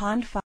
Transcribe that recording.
Pond 5